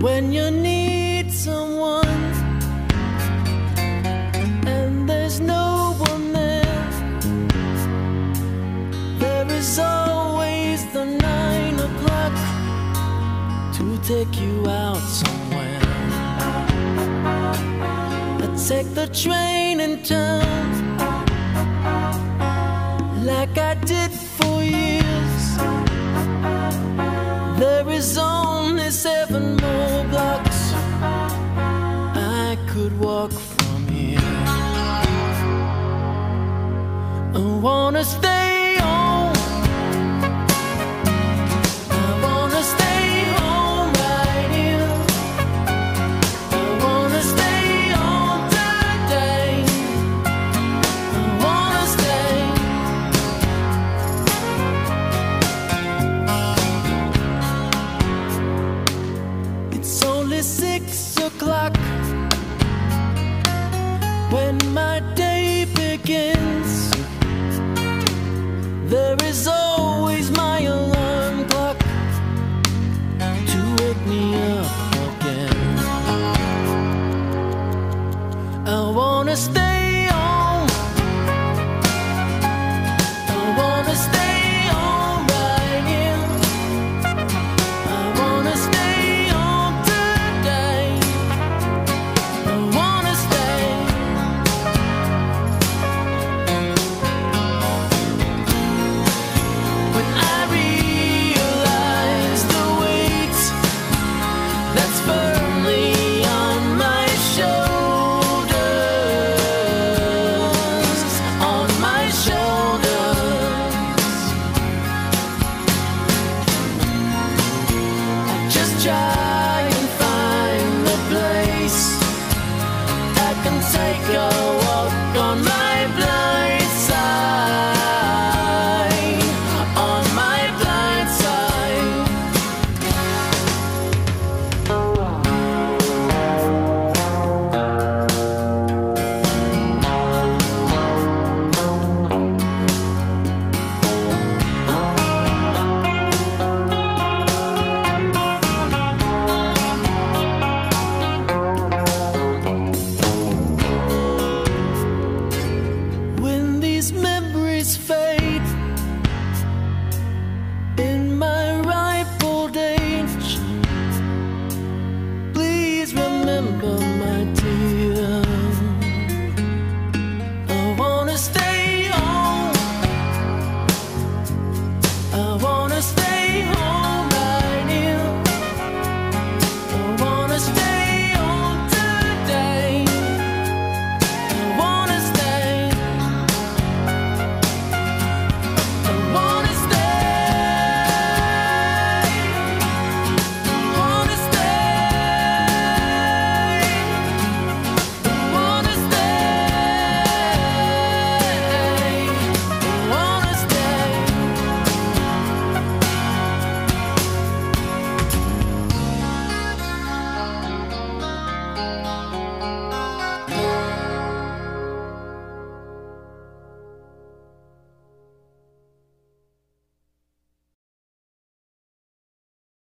when you need someone to take you out somewhere I take the train in town like I did for years there is only seven more blocks I could walk from here. I wanna stay six o'clock when my day begins. There is